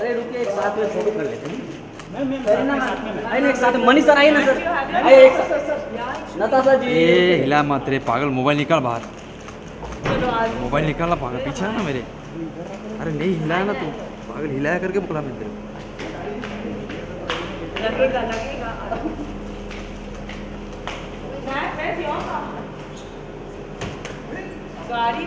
अरे रुकिए एक साथ में फोटो कर लेते हैं ना पागल मोबाइल निकाल बाहर मोबाइल निकालना पागल पीछे ना मेरे अरे नहीं हिलाया ना तू पागल हिलाया करके बुला मैं तेरे गाड़ी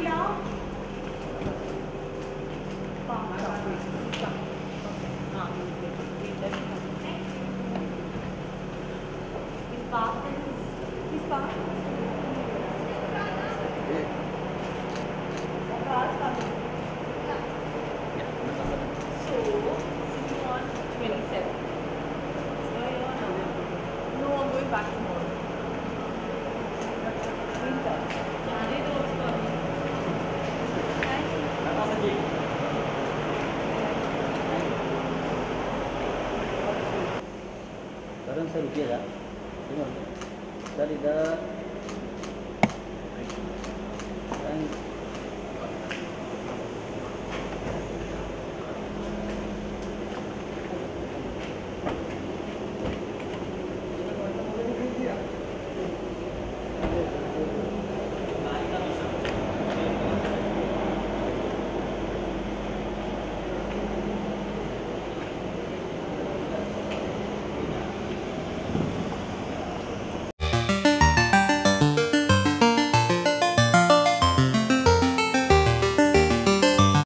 Saya rupiah tak? Tengok dari da Thank you.